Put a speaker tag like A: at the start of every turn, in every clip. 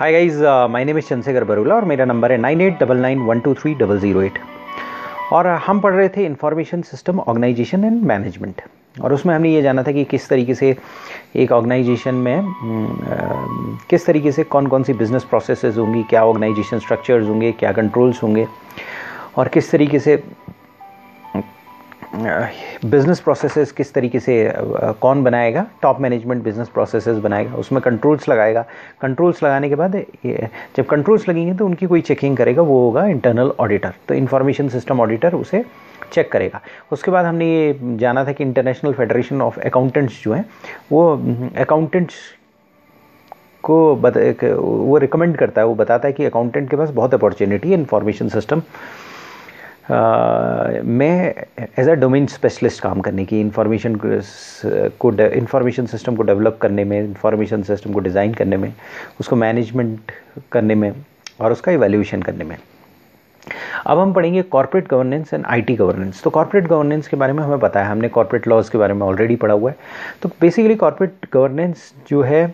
A: Hi guys my name is Chandrashekhar Barula और मेरा number है nine eight double nine one two three double zero eight और हम पढ़ रहे थे information system organisation and management और उसमें हमने ये जाना था कि किस तरीके से एक ऑर्गेनाइजेशन में हम्म, किस तरीके से कौन कौन सी बिज़नेस प्रोसेसेस होंगी क्या ऑर्गेनाइजेशन स्ट्रक्चर्स होंगे क्या कंट्रोल्स होंगे और किस तरीके से बिज़नेस प्रोसेसेस किस तरीके से कौन बनाएगा? टॉप मैनेजमेंट बिज़नेस प्रोसेसेस बनाएगा। उसमें कंट्रोल्स लगाएगा। कंट्रोल्स लगाने के बाद जब कंट्रोल्स लगेंगे तो उनकी कोई चेकिंग करेगा, वो होगा इंटरनल ऑडिटर तो इन्फॉर्मेशन सिस्टम ऑडिटर उसे चेक करेगा। उसके बाद हमने ये जाना था कि इंटरनेशनल फेडरेशन ऑफ़ अकाउंटेंट्स जो हैं, वो अकाउंटेंट्स को बता वो रिकमेंड करता है। वो बताता है कि अकाउंटेंट के पास बहुत अपॉर्चुनिटी है इन्फॉर्मेशन सिस्टम मैं एज अ डोमेन स्पेशलिस्ट काम करने की इंफॉर्मेशन को इंफॉर्मेशन सिस्टम को डेवलप करने में इंफॉर्मेशन सिस्टम को डिज़ाइन करने में, उसको मैनेजमेंट करने में और उसका इवेल्यूशन करने में। अब हम पढ़ेंगे corporate governance and IT governance तो कॉर्पोरेट गवर्नेंस के बारे में हमें पता है, हमने कॉर्पोरेट लॉज के बारे में ऑलरेडी पढ़ा हुआ है। तो बेसिकली कॉर्पोरेट गवर्नेंस जो है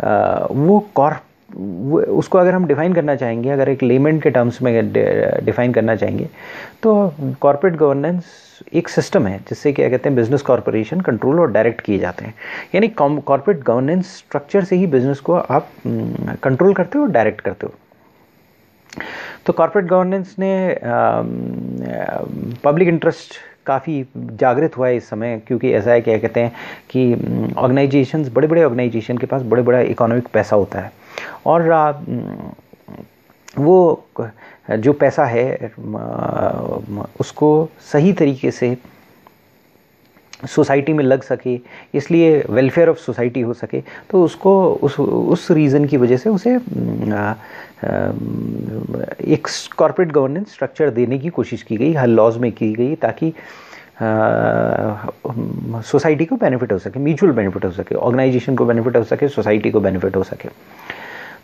A: वो कॉर्प उसको अगर हम डिफ़ाइन करना चाहेंगे, अगर एक लेमेंट के टर्म्स में डिफ़ाइन करना चाहेंगे तो कॉरपोरेट गवर्नेंस एक सिस्टम है, जिससे क्या कहते हैं बिज़नेस कॉरपोरेशन कंट्रोल और डायरेक्ट किए जाते हैं। यानी कॉरपोरेट गवर्नेंस स्ट्रक्चर से ही बिज़नेस को आप कंट्रोल करते हो और डायरेक्ट करते हो। तो कॉरपोरेट गवर्नेंस ने पब्लिक इंटरेस्ट काफ़ी जागृत हुआ है इस समय, क्योंकि ऐसा है क्या कहते हैं कि ऑर्गेनाइजेशंस बड़े बड़े ऑर्गेनाइजेशन के पास बड़े बड़ा इकोनॉमिक पैसा होता है। और वो जो पैसा है उसको सही तरीके से सोसाइटी में लग सके, इसलिए वेलफेयर ऑफ़ सोसाइटी हो सके तो उसको, उस उस रीज़न की वजह से उसे एक कॉरपोरेट गवर्नेंस स्ट्रक्चर देने की कोशिश की गई, हर लॉज में की गई, ताकि सोसाइटी को बेनिफिट हो सके म्यूचुअल बेनिफिट हो सके ऑर्गेनाइजेशन को बेनिफिट हो सके सोसाइटी को बेनिफिट हो सके।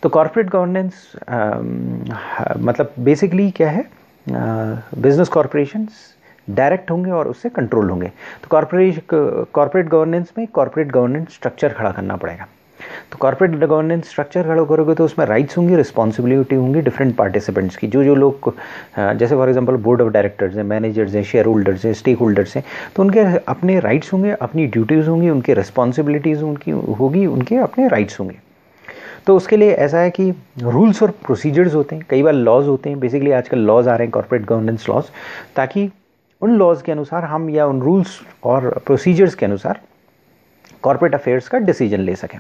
A: तो कॉरपोरेट गवर्नेंस मतलब बेसिकली क्या है? बिज़नेस कॉरपोरेशंस डायरेक्ट होंगे और उससे कंट्रोल होंगे। तो कॉरपोरेट कॉरपोरेट गवर्नेंस में कॉरपोरेट गवर्नेंस स्ट्रक्चर खड़ा करना पड़ेगा। तो कॉर्पोरेट गवर्नेंस स्ट्रक्चर खड़ा करोगे तो उसमें राइट्स होंगी रिस्पॉन्सिबिलिटी होंगी डिफरेंट पार्टिसिपेंट्स की। जो जो लोग जैसे for example board of directors हैं मैनेजर्स हैं शेयर होल्डर्स हैं स्टेक होल्डर्स हैं तो उनके अपने राइट्स होंगे, अपनी ड्यूटीज़ होंगी, उनकी रिस्पॉन्सिबिलिटीज़ उनकी होगी, उनके अपने राइट्स होंगे। तो उसके लिए ऐसा है कि रूल्स और प्रोसीजर्स होते हैं कई बार लॉज होते हैं बेसिकली आजकल लॉज आ रहे हैं कॉर्पोरेट गवर्नेंस लॉज ताकि उन लॉज के अनुसार हम या उन रूल्स और प्रोसीजर्स के अनुसार कॉर्पोरेट अफेयर्स का डिसीज़न ले सकें।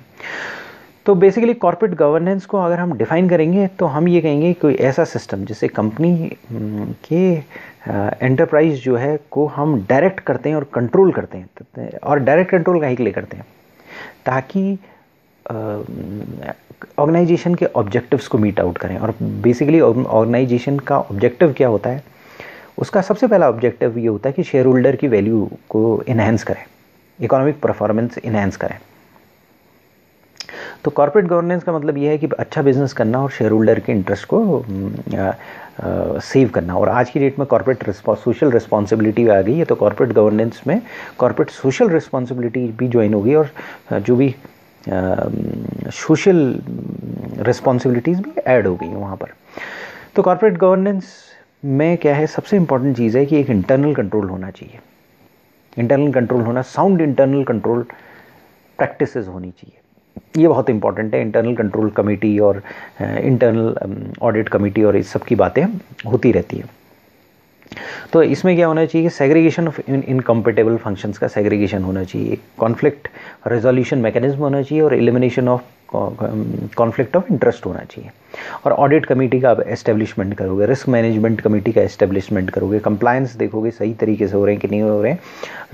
A: तो बेसिकली कॉर्पोरेट गवर्नेंस को अगर हम डिफाइन करेंगे तो हम ये कहेंगे कोई ऐसा सिस्टम जिससे कंपनी हम्म, के एंटरप्राइज जो है को हम डायरेक्ट करते हैं और कंट्रोल करते हैं। और डायरेक्ट कंट्रोल कहीं के लिए करते हैं ताकि ऑर्गेनाइजेशन के ऑब्जेक्टिव्स को मीट आउट करें। और बेसिकली ऑर्गेनाइजेशन का ऑब्जेक्टिव क्या होता है? उसका सबसे पहला ऑब्जेक्टिव ये होता है कि शेयर होल्डर की वैल्यू को इन्हेंस करें। इकोनॉमिक परफॉर्मेंस इन्हेंस करें। तो कॉर्पोरेट गवर्नेंस का मतलब ये है कि अच्छा बिज़नेस करना और शेयर होल्डर के इंटरेस्ट को सेव करना। और आज की डेट में कॉर्पोरेट सोशल रिस्पॉन्सिबिलिटी आ गई है तो कॉर्पोरेट गवर्नेंस में कॉर्पोरेट सोशल रिस्पॉन्सिबिलिटी भी ज्वाइन होगी। और जो भी सोशल रिस्पॉन्सिबिलिटीज़ भी ऐड हो गई हैं वहाँ पर। तो कॉर्पोरेट गवर्नेंस में क्या है, सबसे इंपॉर्टेंट चीज़ है कि एक इंटरनल कंट्रोल होना चाहिए। इंटरनल कंट्रोल होना साउंड इंटरनल कंट्रोल प्रैक्टिसेस होनी चाहिए। ये बहुत इंपॉर्टेंट है इंटरनल कंट्रोल कमेटी और इंटरनल ऑडिट कमेटी और इस सब की बातें होती रहती हैं। तो इसमें क्या होना चाहिए सेग्रीगेशन ऑफ़ इनकम्पेटेबल फ़ंक्शंस का सेग्रीगेशन होना चाहिए। कॉन्फ्लिक्ट रेजोल्यूशन मैकेनिज्म होना चाहिए और elimination of conflict of interest होना चाहिए। और ऑडिट कमेटी का आप एस्टेब्लिशमेंट करोगे रिस्क मैनेजमेंट कमेटी का एस्टेब्लिशमेंट करोगे कंप्लायंस देखोगे सही तरीके से हो रहे हैं कि नहीं हो रहे हैं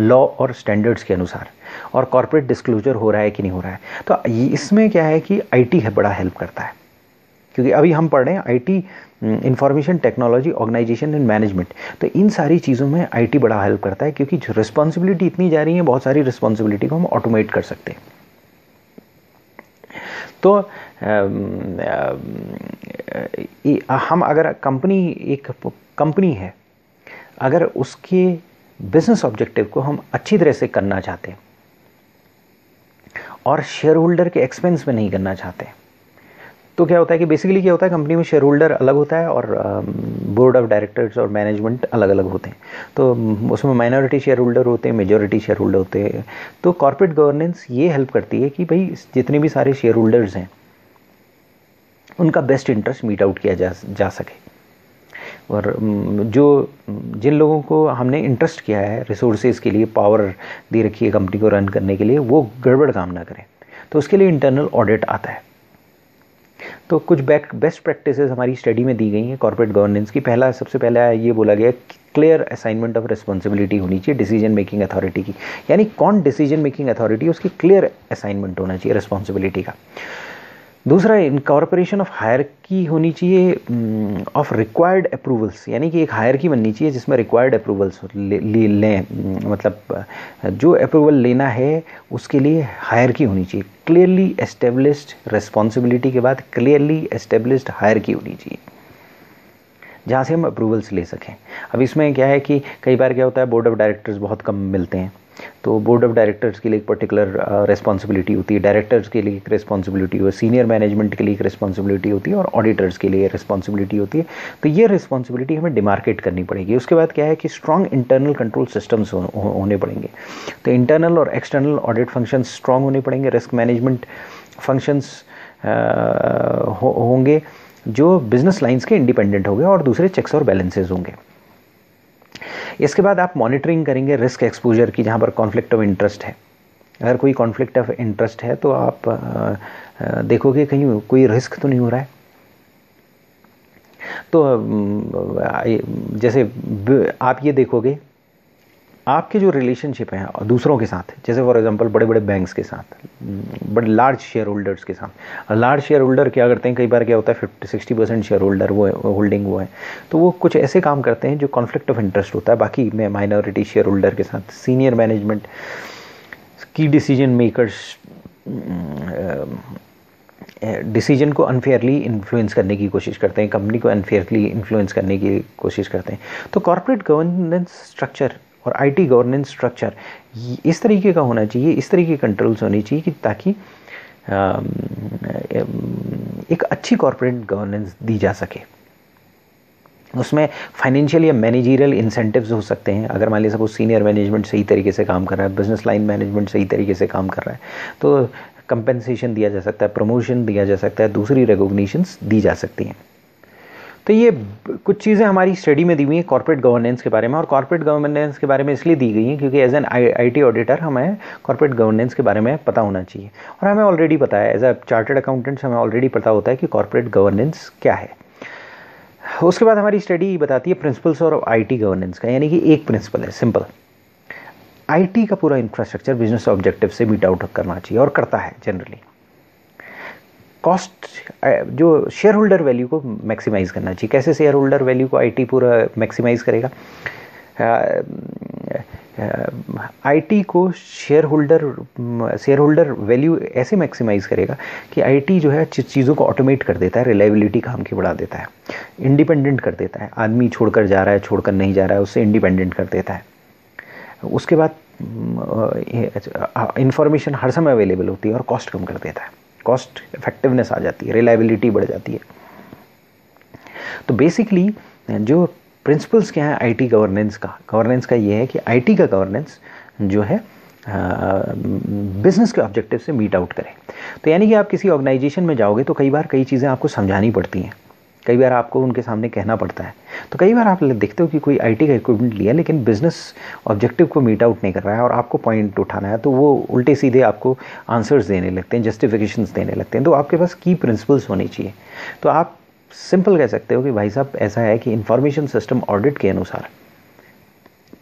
A: लॉ और स्टैंडर्ड्स के अनुसार। और कॉरपोरेट डिस्क्लोजर हो रहा है कि नहीं हो रहा है। तो इसमें क्या है कि आईटी है, बड़ा हेल्प करता है। क्योंकि अभी हम पढ़ रहे हैं IT information technology organisation and management तो इन सारी चीज़ों में आईटी बड़ा हेल्प करता है क्योंकि रिस्पॉन्सिबिलिटी इतनी जा रही है, बहुत सारी रिस्पॉन्सिबिलिटी को हम ऑटोमेट कर सकते हैं। तो हम अगर कंपनी एक कंपनी है, अगर उसके बिज़नेस ऑब्जेक्टिव को हम अच्छी तरह से करना चाहते हैं, और शेयर होल्डर के एक्सपेंस में नहीं करना चाहते तो क्या होता है कि बेसिकली क्या होता है कंपनी में शेयर होल्डर अलग होता है और बोर्ड ऑफ़ डायरेक्टर्स और मैनेजमेंट अलग अलग होते हैं। तो उसमें माइनॉरिटी शेयर होल्डर होते हैं मेजोरिटी शेयर होल्डर होते हैं। तो कॉर्पोरेट गवर्नेंस ये हेल्प करती है कि भाई, जितने भी सारे शेयर होल्डर्स हैं, उनका बेस्ट इंटरेस्ट मीट आउट किया जा जा सके। और जो जिन लोगों को हमने इंटरेस्ट किया है रिसोर्सेज के लिए पावर दे रखी है कंपनी को रन करने के लिए, वो गड़बड़ काम ना करें। तो उसके लिए इंटरनल ऑडिट आता है। तो कुछ बैक बेस्ट प्रैक्टिसेस हमारी स्टडी में दी गई हैं कॉर्पोरेट गवर्नेंस की। पहला, सबसे पहला ये बोला गया क्लियर असाइनमेंट ऑफ़ रिस्पॉन्सिबिलिटी होनी चाहिए डिसीज़न मेकिंग अथॉरिटी की। यानी कौन डिसीज़न मेकिंग अथॉरिटी उसकी क्लियर असाइनमेंट होना चाहिए रिस्पॉन्सिबिलिटी का। दूसरा इनकॉर्पोरेशन ऑफ़ हायर की होनी चाहिए ऑफ़ रिक्वायर्ड अप्रूवल्स यानी कि एक हायर की बननी चाहिए जिसमें रिक्वायर्ड अप्रूवल्स ले, ले लें मतलब जो अप्रूवल लेना है उसके लिए हायर की होनी चाहिए। क्लियरली एस्टेब्लिश्ड रिस्पॉन्सिबिलिटी के बाद क्लियरली एस्टेब्लिश्ड हायर की होनी चाहिए जहाँ से हम अप्रूवल्स ले सकें। अब इसमें क्या है कि कई बार क्या होता है बोर्ड ऑफ़ डायरेक्टर्स बहुत कम मिलते हैं। तो बोर्ड ऑफ़ डायरेक्टर्स के लिए एक पर्टिकुलर रिस्पॉन्सिबिलिटी होती है. डायरेक्टर्स के लिए एक रिस्पॉन्सिबिलिटी है. सीनियर मैनेजमेंट के लिए एक रिस्पॉन्सिबिलिटी होती है और ऑडिटर्स के लिए रिस्पॉन्सिबिलिटी होती है. तो ये रिस्पॉन्सिबिलिटी हमें डिमार्केट करनी पड़ेगी. उसके बाद क्या है कि स्ट्रॉन्ग इंटरनल कंट्रोल सिस्टम्स होने पड़ेंगे. तो इंटरनल और एक्सटर्नल ऑडिट फ़ंक्शन स्ट्रॉन्ग होने पड़ेंगे. रिस्क मैनेजमेंट फ़ंक्शंस होंगे, जो बिज़नेस लाइंस के इंडिपेंडेंट होंगे और दूसरे चेक्स और बैलेंसेज होंगे. इसके बाद आप मॉनिटरिंग करेंगे रिस्क एक्सपोजर की, जहाँ पर कॉन्फ्लिक्ट ऑफ़ इंटरेस्ट है। अगर कोई कॉन्फ्लिक्ट ऑफ़ इंटरेस्ट है तो आप देखोगे कहीं कोई रिस्क तो नहीं हो रहा है। तो जैसे आप ये देखोगे आपके जो रिलेशनशिप हैं, दूसरों के साथ, जैसे फॉर एग्जांपल बड़े बड़े बैंक्स के साथ, बड़े लार्ज शेयर होल्डर्स के साथ। लार्ज शेयर होल्डर क्या करते हैं? कई बार क्या होता है fifty sixty percent shareholder वो होल्डिंग वो है। तो वो कुछ ऐसे काम करते हैं जो कॉन्फ्लिक्ट ऑफ़ इंटरेस्ट होता है। बाकी में माइनॉरिटी शेयर होल्डर के साथ सीनियर मैनेजमेंट की डिसीज़न मेकर्स डिसीज़न को अनफेयरली इन्फ्लुएंस करने की कोशिश करते हैं। कंपनी को अनफेयरली इन्फ्लुएंस करने की कोशिश करते हैं। तो कॉरपोरेट गवर्नेंस स्ट्रक्चर और आईटी गवर्नेंस स्ट्रक्चर इस तरीके का होना चाहिए, इस तरीके कंट्रोल्स होनी चाहिए कि ताकि एक अच्छी कॉरपोरेट गवर्नेंस दी जा सके। उसमें फाइनेंशियल या मैनेजरियल इंसेंटिव्स हो सकते हैं। अगर मान लीजिए सपोज़ सीनियर मैनेजमेंट सही तरीके से काम कर रहा है बिज़नेस लाइन मैनेजमेंट सही तरीके से काम कर रहा है तो कंपेंसेशन दिया जा सकता है प्रमोशन दिया जा सकता है, दूसरी रिकोगनीशंस दी जा सकती हैं। तो ये कुछ चीज़ें हमारी स्टडी में दी हुई हैं कॉर्पोरेट गवर्नेंस के बारे में और कॉर्पोरेट गवर्नेंस के बारे में इसलिए दी गई हैं क्योंकि as an I T auditor हमें कॉर्पोरेट गवर्नेंस के बारे में पता होना चाहिए। और हमें ऑलरेडी पता है एज अ चार्टर्ड अकाउंटेंट्स हमें ऑलरेडी पता होता है कि कॉर्पोरेट गवर्नेंस क्या है। उसके बाद हमारी स्टडी बताती है प्रिंसिपल्स और आई गवर्नेंस का, यानी कि एक प्रिंसिपल है सिंपल आई का पूरा इंफ्रास्ट्रक्चर बिज़नेस ऑब्जेक्टिव से मीट आउट करना चाहिए और करता है जनरली कॉस्ट जो शेयर होल्डर वैल्यू को मैक्सिमाइज़ करना चाहिए। कैसे शेयर होल्डर वैल्यू को आईटी पूरा मैक्सिमाइज़ करेगा? आईटी को shareholder shareholder value ऐसे मैक्सिमाइज़ करेगा कि आईटी जो है चीज़ों को ऑटोमेट कर देता है रिलायबिलिटी काम की बढ़ा देता है। इंडिपेंडेंट कर देता है। आदमी छोड़कर जा रहा है, छोड़कर नहीं जा रहा है, उससे इंडिपेंडेंट कर देता है। उसके बाद इंफॉर्मेशन हर समय अवेलेबल होती है और कॉस्ट कम कर देता है। कॉस्ट इफेक्टिवनेस आ जाती है, रिलायबिलिटी बढ़ जाती है। तो बेसिकली जो प्रिंसिपल्स क्या है आईटी गवर्नेंस का गवर्नेंस का ये है कि आईटी का गवर्नेंस जो है बिज़नेस के ऑब्जेक्टिव से मीट आउट करें। तो यानी कि आप किसी ऑर्गेनाइजेशन में जाओगे तो कई बार कई चीज़ें आपको समझानी पड़ती हैं। कई बार आपको उनके सामने कहना पड़ता है। तो कई बार आप देखते हो कि कोई आईटी का इक्विपमेंट लिया, लेकिन बिज़नेस ऑब्जेक्टिव को मीट आउट नहीं कर रहा है और आपको पॉइंट उठाना है तो वो उल्टे सीधे आपको आंसर्स देने लगते हैं जस्टिफिकेशंस देने लगते हैं। तो आपके पास की प्रिंसिपल्स होनी चाहिए। तो आप सिंपल कह सकते हो कि भाई साहब, ऐसा है कि इन्फॉर्मेशन सिस्टम ऑडिट के अनुसार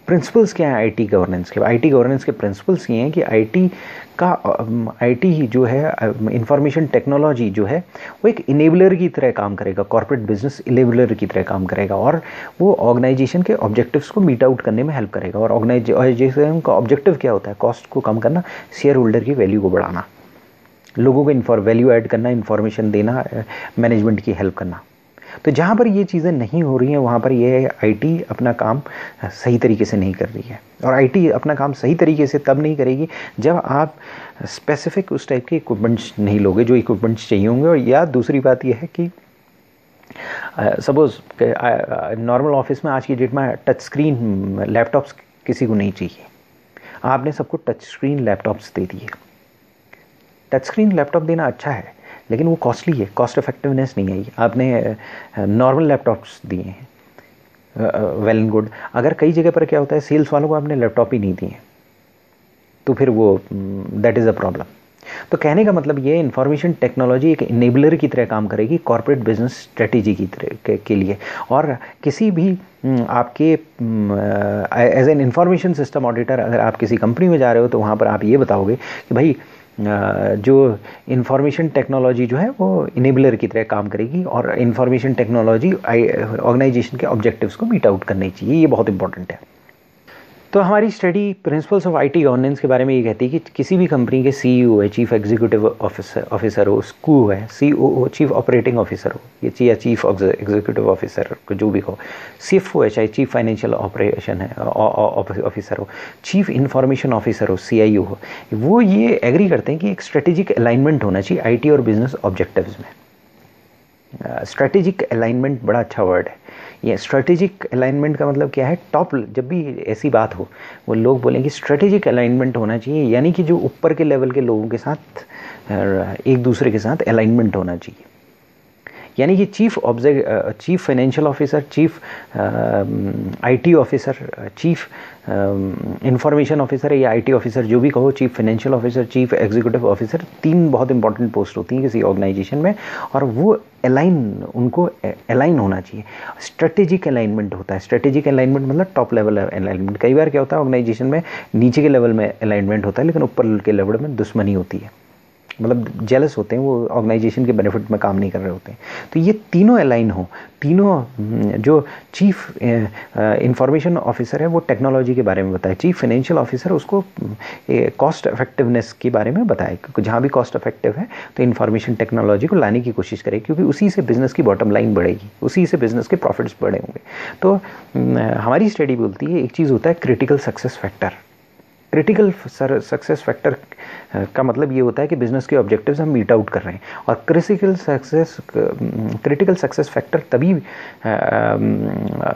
A: प्रिंसिपल्स क्या है आईटी गवर्नेंस के? आईटी गवर्नेंस के प्रिंसिपल्स ये हैं कि आईटी का आईटी ही जो है इंफॉर्मेशन टेक्नोलॉजी जो है, वो एक इनेबलर की तरह काम करेगा कॉर्पोरेट बिज़नेस इनेबलर की तरह काम करेगा और वो ऑर्गेनाइजेशन के ऑब्जेक्टिव्स को मीट आउट करने में हेल्प करेगा और ऑर्गेनाइजेशन का ऑब्जेक्टिव क्या होता है कॉस्ट को कम करना शेयर होल्डर की वैल्यू को बढ़ाना, लोगों को वैल्यू ऐड करना इन्फॉर्मेशन देना मैनेजमेंट की हेल्प करना। तो जहाँ पर ये चीज़ें नहीं हो रही हैं, वहाँ पर ये आईटी अपना काम सही तरीके से नहीं कर रही है। और आईटी अपना काम सही तरीके से तब नहीं करेगी जब आप स्पेसिफिक उस टाइप के इक्विपमेंट्स नहीं लोगे, जो इक्विपमेंट्स चाहिए होंगे। और या दूसरी बात यह है कि सपोज़ नॉर्मल ऑफ़िस में आज की डेट में टच स्क्रीन लैपटॉप्स किसी को नहीं चाहिए। आपने सबको टच स्क्रीन लैपटॉप्स दे दिए। टच स्क्रीन लैपटॉप देना अच्छा है लेकिन वो कॉस्टली है कॉस्ट इफेक्टिवनेस नहीं आई आपने नॉर्मल लैपटॉप्स दिए हैं। वेल एंड गुड अगर कई जगह पर क्या होता है सेल्स वालों को आपने लैपटॉप ही नहीं दिए तो फिर वो दैट इज़ अ प्रॉब्लम तो कहने का मतलब ये इन्फॉर्मेशन टेक्नोलॉजी एक इनेबलर की तरह काम करेगी कॉरपोरेट बिज़नेस स्ट्रेटेजी की तरह के, के लिए। और किसी भी आपके as an information system auditor अगर आप किसी कंपनी में जा रहे हो तो वहाँ पर आप ये बताओगे कि भाई जो इंफॉर्मेशन टेक्नोलॉजी जो है, वो इनेबलर की तरह काम करेगी और इंफॉर्मेशन टेक्नोलॉजी ऑर्गेनाइजेशन के ऑब्जेक्टिव्स को मीट आउट करनी चाहिए। ये बहुत इंपॉर्टेंट है। तो हमारी study principles of IT governance के बारे में ये कहती है कि किसी भी कंपनी के सीईओ है चीफ एग्जीक्यूटिव ऑफिसर ऑफिसर हो स्कू है सीओओ चीफ ऑपरेटिंग ऑफिसर हो, ये या चीफ एग्जीक्यूटिव ऑफिसर जो भी हो सी है, चाहे चीफ फाइनेंशियल ऑपरेशन है ऑफिसर हो चीफ इंफॉर्मेशन ऑफिसर हो सीआईओ हो, वो ये एग्री करते हैं कि एक स्ट्रेटेजिक अलाइनमेंट होना चाहिए आईटी और बिज़नेस ऑब्जेक्टिव्स में। स्ट्रेटेजिक अलाइनमेंट बड़ा अच्छा वर्ड है। ये स्ट्रेटेजिक अलाइनमेंट का मतलब क्या है? टॉप जब भी ऐसी बात हो, वो लोग बोलेंगे स्ट्रेटेजिक अलाइनमेंट होना चाहिए, यानी कि जो ऊपर के लेवल के लोगों के साथ एक दूसरे के साथ अलाइनमेंट होना चाहिए। यानी कि chief object chief financial officer chief IT officer chief information officer या आईटी ऑफिसर जो भी कहो chief financial officer chief executive officer तीन बहुत इंपॉर्टेंट पोस्ट होती हैं किसी ऑर्गेनाइजेशन में और वो अलाइन उनको अलाइन होना चाहिए। स्ट्रेटेजिक अलाइनमेंट होता है। स्ट्रेटेजिक अलाइनमेंट मतलब टॉप लेवल अलाइनमेंट कई बार क्या होता है ऑर्गेनाइजेशन में नीचे के लेवल में अलाइनमेंट होता है, लेकिन ऊपर के लेवल में दुश्मनी होती है। मतलब जेलस होते हैं वो ऑर्गेनाइजेशन के बेनिफिट में काम नहीं कर रहे होते हैं। तो ये तीनों अलाइन हो तीनों हम्म, जो चीफ इंफॉर्मेशन ऑफिसर है वो टेक्नोलॉजी के बारे में बताए। चीफ फाइनेंशियल ऑफिसर उसको कॉस्ट इफेक्टिवनेस के बारे में बताए। क्योंकि जहाँ भी कॉस्ट इफ़ेक्टिव है तो इन्फॉर्मेशन टेक्नोलॉजी को लाने की कोशिश करें क्योंकि उसी से बिज़नेस की बॉटम लाइन बढ़ेगी उसी से बिज़नेस के प्रॉफिट्स बढ़े होंगे। तो हम्म, हमारी स्टडी बोलती है एक चीज़ होता है critical success factor critical success factor का मतलब ये होता है कि बिज़नेस के ऑब्जेक्टिव्स हम मीट आउट कर रहे हैं। और critical success critical success factor तभी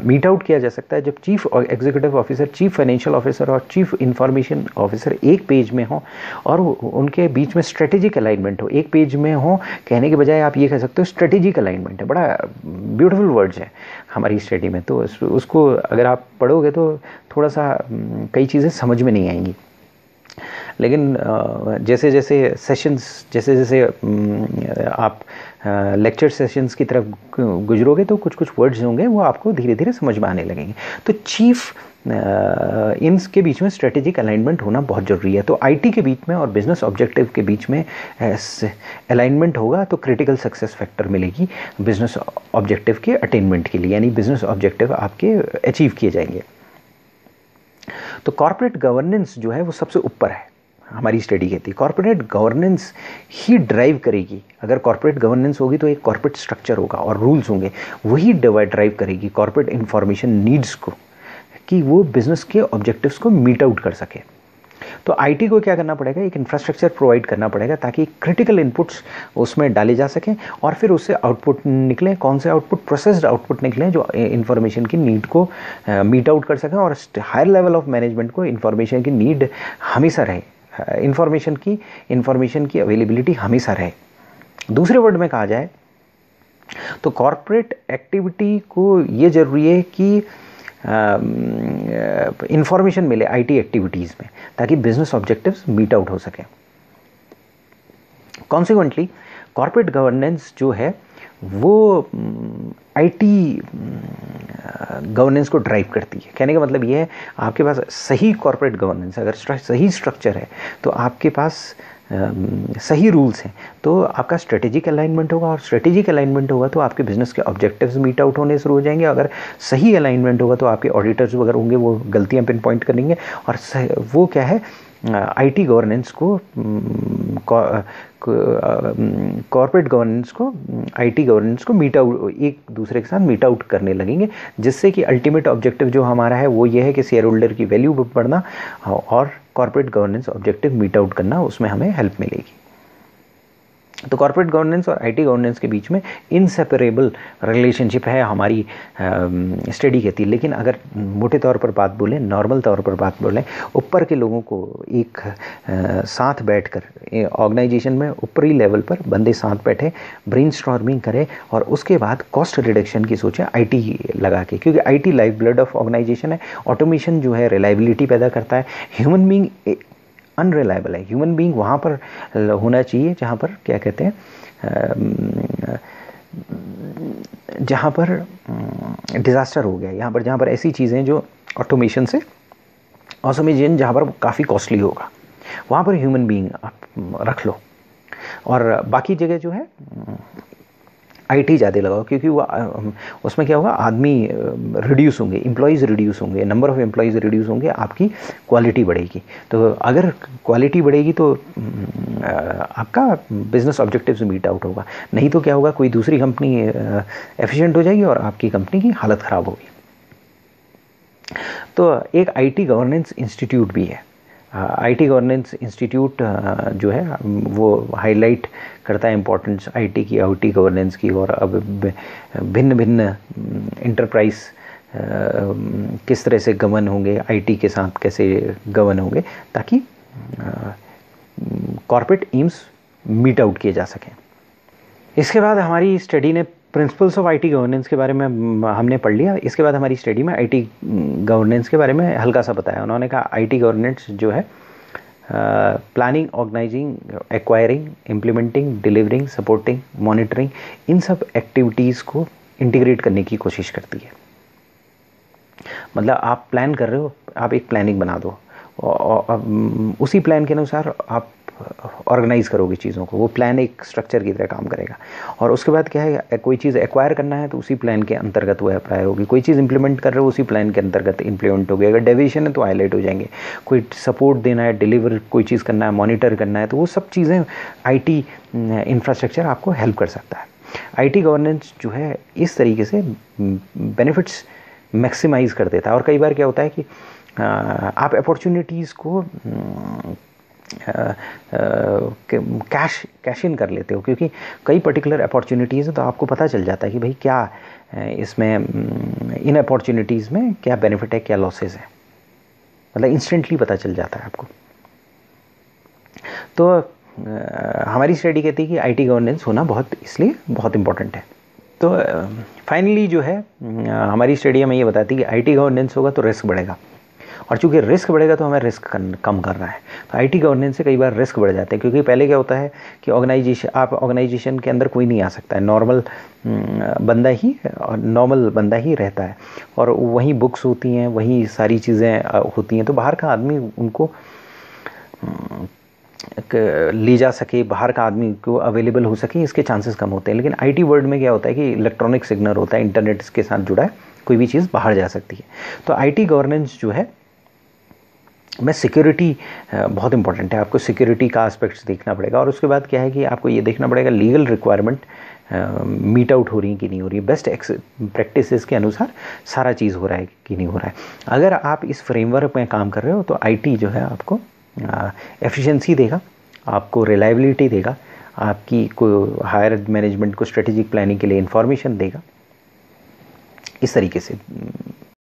A: मीट आउट किया जा सकता है जब chief executive officer chief financial officer और चीफ इंफॉर्मेशन ऑफिसर एक पेज में हो और उनके बीच में स्ट्रेटेजिक अलाइनमेंट हो। एक पेज में हो, कहने के बजाय आप ये कह सकते हो स्ट्रेटेजिक अलाइनमेंट है। बड़ा ब्यूटीफुल वर्ड्स है हमारी स्टडी में। तो उसको अगर आप पढ़ोगे तो थोड़ा सा कई चीज़ें समझ में नहीं आएँगी। लेकिन जैसे जैसे सेशंस जैसे जैसे आप लेक्चर सेशंस की तरफ़ गुजरोगे तो कुछ कुछ वर्ड्स होंगे, वो आपको धीरे धीरे समझ में आने लगेंगे। तो चीफ इन के बीच में स्ट्रेटेजिक अलाइनमेंट होना बहुत ज़रूरी है। तो आईटी के बीच में और बिज़नेस ऑब्जेक्टिव के बीच में अलाइनमेंट होगा तो क्रिटिकल सक्सेस फैक्टर मिलेगी बिज़नेस ऑब्जेक्टिव के अटेनमेंट के लिए, यानी बिज़नेस ऑब्जेक्टिव आपके अचीव किए जाएँगे। तो कॉरपोरेट गवर्नेंस जो है वो सबसे ऊपर है। हमारी स्टडी कहती है कॉरपोरेट गवर्नेंस ही ड्राइव करेगी। अगर कॉरपोरेट गवर्नेंस होगी तो एक कॉरपोरेट स्ट्रक्चर होगा और रूल्स होंगे, वही ड्राइव करेगी कॉरपोरेट इंफॉर्मेशन नीड्स को, कि वो बिज़नेस के ऑब्जेक्टिव्स को मीट आउट कर सके। तो आईटी को क्या करना पड़ेगा? एक इंफ्रास्ट्रक्चर प्रोवाइड करना पड़ेगा ताकि क्रिटिकल इनपुट्स उसमें डाले जा सकें और फिर उससे आउटपुट निकलें, कौन से आउटपुट प्रोसेस्ड आउटपुट निकलें जो इन्फॉर्मेशन की नीड को मीट आउट कर सकें और हायर लेवल ऑफ़ मैनेजमेंट को इन्फॉर्मेशन की नीड हमेशा रहे। इंफॉर्मेशन की इंफॉर्मेशन की अवेलेबिलिटी हमेशा रहे। दूसरे वर्ड में कहा जाए तो कॉरपोरेट एक्टिविटी को ये ज़रूरी है कि इंफॉर्मेशन मिले आईटी एक्टिविटीज़ में, ताकि बिज़नेस ऑब्जेक्टिव्स मीट आउट हो सके। कॉन्सिक्वेंटली कॉरपोरेट गवर्नेंस जो है वो आईटी गवर्नेंस को ड्राइव करती है। कहने का मतलब ये है, आपके पास सही कॉरपोरेट गवर्नेंस अगर सही स्ट्रक्चर है तो आपके पास सही रूल्स हैं। तो आपका स्ट्रेटेजिक अलाइनमेंट होगा और स्ट्रेटेजिक अलाइनमेंट होगा तो आपके बिज़नेस के ऑब्जेक्टिव्स मीट आउट होने शुरू हो जाएँगे। अगर सही अलाइनमेंट होगा तो आपके ऑडिटर्स वगैरह होंगे, वो गलतियाँ पिन पॉइंट करेंगे। और वो क्या है आईटी गवर्नेंस को कॉरपोरेट गवर्नेंस को आईटी गवर्नेंस को मीट आउट एक दूसरे के साथ मीट आउट करने लगेंगे, जिससे कि अल्टीमेट ऑब्जेक्टिव जो हमारा है, वो ये है कि शेयर होल्डर की वैल्यू बढ़ना, और corporate governance objective meet out करना, उसमें हमें हेल्प मिलेगी। तो कॉर्पोरेट गवर्नेंस और आईटी गवर्नेंस के बीच में इनसेपरेबल रिलेशनशिप है हमारी स्टडी कहती है लेकिन अगर मोटे तौर पर बात बोलें नॉर्मल तौर पर बात बोलें ऊपर के लोगों को एक आ, साथ बैठकर ऑर्गेनाइजेशन में ऊपरी लेवल पर बंदे साथ बैठे ब्रेन करें और उसके बाद कॉस्ट रिडक्शन की सोचें आईटी लगा के। क्योंकि IT life blood of organisation है। ऑटोमेशन जो है रिलायबिलिटी पैदा करता है। ह्यूमन बींग अनरिलायबल है। ह्यूमन बींग वहाँ पर होना चाहिए, जहाँ पर, क्या कहते हैं जहाँ पर डिज़ास्टर हो गया, यहाँ पर, जहाँ पर ऐसी चीज़ें जो ऑटोमेशन से ऑटोमेशन जहाँ पर काफ़ी कॉस्टली होगा। वहाँ पर ह्यूमन बींग आप रख लो। और बाकी जगह जो है आईटी ज़्यादा लगाओ, क्योंकि वो उसमें क्या होगा, आदमी रिड्यूस होंगे एम्प्लॉयज़ रिड्यूस होंगे नंबर ऑफ़ एम्प्लॉयज़ रिड्यूस होंगे, आपकी क्वालिटी बढ़ेगी। तो अगर क्वालिटी बढ़ेगी तो आपका बिज़नेस ऑब्जेक्टिव्स मीट आउट होगा। नहीं तो क्या होगा, कोई दूसरी कंपनी एफिशिएंट हो जाएगी और आपकी कंपनी की हालत ख़राब होगी। तो एक आईटी गवर्नेंस इंस्टीट्यूट भी है। आईटी गवर्नेंस इंस्टीट्यूट जो है, वो हाईलाइट करता है इम्पोर्टेंस आईटी की आईटी गवर्नेंस की और अब भिन्न भिन्न इंटरप्राइज किस तरह से गवर्न होंगे आईटी के साथ कैसे गवर्न होंगे, ताकि कॉरपोरेट एम्स मीट आउट किए जा सकें। इसके बाद हमारी स्टडी ने प्रिंसिपल्स ऑफ़ आईटी गवर्नेंस के बारे में हमने पढ़ लिया। इसके बाद हमारी स्टडी में आईटी गवर्नेंस के बारे में हल्का सा बताया। उन्होंने कहा आईटी गवर्नेंस जो है planning organising acquiring implementing delivering supporting monitoring इन सब एक्टिविटीज़ को इंटीग्रेट करने की कोशिश करती है। मतलब आप प्लान कर रहे हो, आप एक प्लानिंग बना दो। और उसी प्लान के अनुसार आप ऑर्गेनाइज करोगे चीज़ों को, वो प्लान एक स्ट्रक्चर की तरह काम करेगा। और उसके बाद क्या है, कोई चीज़ एक्वायर करना है तो उसी प्लान के अंतर्गत वो अप्लाई होगी। कोई चीज़ इंप्लीमेंट कर रहे हो, उसी प्लान के अंतर्गत इंप्लीमेंट होगी। अगर डेविएशन है तो हाईलाइट हो जाएँगे। कोई सपोर्ट देना है डिलीवर कोई चीज़ करना है मॉनिटर करना है तो वो सब चीज़ें आईटी इंफ्रास्ट्रक्चर आपको हेल्प कर सकता है। आईटी गवर्नेंस जो है, इस तरीके से बेनिफिट्स मैक्सिमाइज कर देता है। और कई बार क्या होता है कि आप अपॉर्चुनिटीज़ को कैश कैश इन कर लेते हो, क्योंकि कई पर्टिकुलर अपॉर्चुनिटीज़ हैं तो आपको पता चल जाता है कि भाई क्या इसमें इन अपॉर्चुनिटीज़ में क्या बेनिफिट है, क्या लॉसेस है। मतलब इंस्टेंटली पता चल जाता है आपको। तो हमारी स्टडी कहती है कि आईटी गवर्नेंस होना बहुत, इसलिए बहुत इम्पोर्टेंट है। तो फाइनली जो है हमारी स्टडी हमें ये बताती है कि आईटी गवर्नेंस होगा तो रिस्क बढ़ेगा। और चूँकि रिस्क बढ़ेगा तो हमें रिस्क कम करना है। तो आईटी गवर्नेंस से कई बार रिस्क बढ़ जाते हैं, क्योंकि पहले क्या होता है कि ऑर्गेनाइजेशन आप ऑर्गेनाइजेशन के अंदर कोई नहीं आ सकता है। नॉर्मल बंदा ही नॉर्मल बंदा ही रहता है। और वहीं बुक्स होती हैं, वहीं सारी चीज़ें होती हैं तो बाहर का आदमी उनको ले जा सके, बाहर का आदमी को अवेलेबल हो सके, इसके चांसेस कम होते हैं। लेकिन आईटी वर्ल्ड में क्या होता है कि इलेक्ट्रॉनिक सिग्नल होता है इंटरनेट के साथ जुड़ा है, कोई भी चीज़ बाहर जा सकती है। तो आईटी गवर्नेंस जो है में सिक्योरिटी बहुत इंपॉर्टेंट है। आपको सिक्योरिटी का एस्पेक्ट्स देखना पड़ेगा। और उसके बाद क्या है कि आपको ये देखना पड़ेगा लीगल रिक्वायरमेंट मीट आउट हो रही है कि नहीं हो रही है। बेस्ट प्रैक्टिसेस के अनुसार सारा चीज़ हो रहा है कि नहीं हो रहा है। अगर आप इस फ्रेमवर्क में काम कर रहे हो तो आईटी जो है आपको एफिशिएंसी देगा, आपको रिलायबिलिटी देगा, आपकी को हायर मैनेजमेंट को स्ट्रेटेजिक प्लानिंग के लिए इंफॉर्मेशन देगा। इस तरीके से